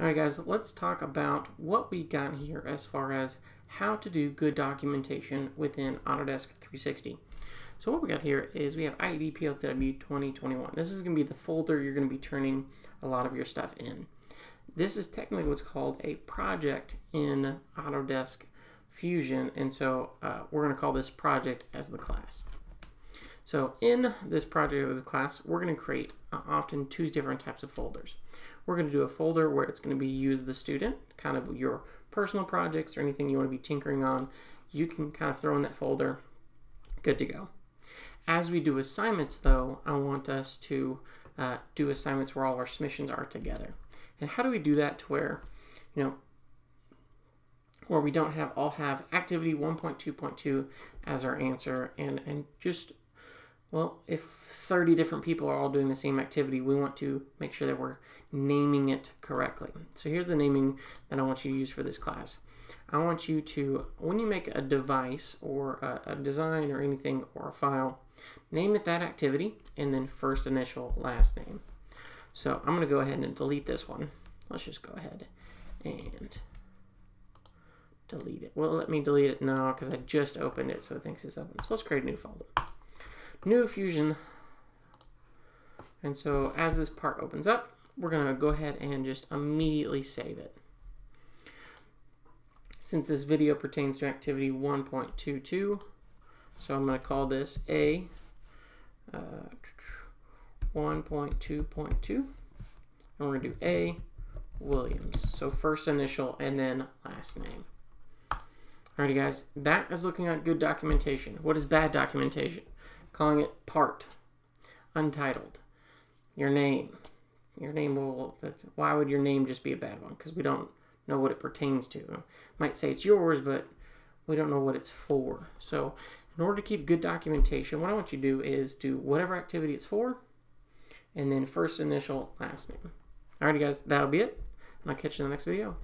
All right, guys, let's talk about what we got here as far as how to do good documentation within Autodesk 360. So what we got here is we have IED PLTW 2021. This is going to be the folder you're going to be turning a lot of your stuff in. This is technically what's called a project in Autodesk Fusion, and so uh, we're going to call this project as the class. So in this project as a class, we're going to create uh, often two different types of folders. We're going to do a folder where it's going to be use the student, kind of your personal projects or anything you want to be tinkering on. You can kind of throw in that folder. Good to go. As we do assignments, though, I want us to uh, do assignments where all our submissions are together. And how do we do that to where, you know, where we don't have all have activity 1.2.2 as our answer and and just well, if 30 different people are all doing the same activity, we want to make sure that we're naming it correctly. So here's the naming that I want you to use for this class. I want you to, when you make a device or a, a design or anything or a file, name it that activity and then first initial last name. So I'm going to go ahead and delete this one. Let's just go ahead and delete it. Well, let me delete it now because I just opened it so it thinks it's open. So let's create a new folder new Fusion. And so as this part opens up, we're going to go ahead and just immediately save it. Since this video pertains to activity 1.22, so I'm going to call this A uh, 1.2.2. And we're to do A Williams. So first initial and then last name. Alrighty guys, that is looking at good documentation. What is bad documentation? Calling it part, untitled. Your name. Your name will, why would your name just be a bad one? Because we don't know what it pertains to. might say it's yours, but we don't know what it's for. So in order to keep good documentation, what I want you to do is do whatever activity it's for, and then first initial, last name. Alrighty guys, that'll be it, and I'll catch you in the next video.